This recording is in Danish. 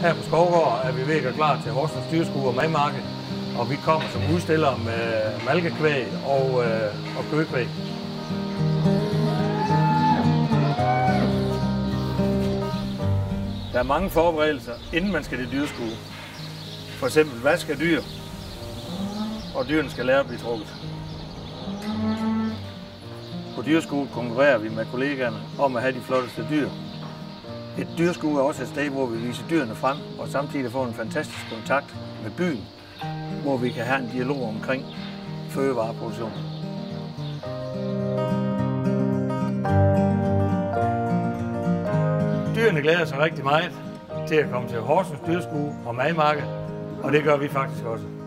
Her på Skovgård er vi ved at gøre klar til Horsens Dyrskue og Madmarked, og vi kommer som udstillere med malkekvæg og, øh, og køkvæg. Der er mange forberedelser, inden man skal til dyrskue. For eksempel, hvad skal dyr? Og dyrene skal lære at blive trukket. På dyrskue konkurrerer vi med kollegaerne om at have de flotteste dyr. Et dyrskue er også et sted, hvor vi viser dyrene frem, og samtidig får en fantastisk kontakt med byen, hvor vi kan have en dialog omkring fødevareproduktion. Dyrene glæder sig rigtig meget til at komme til Horsens Dyrskue og Madmarked, og det gør vi faktisk også.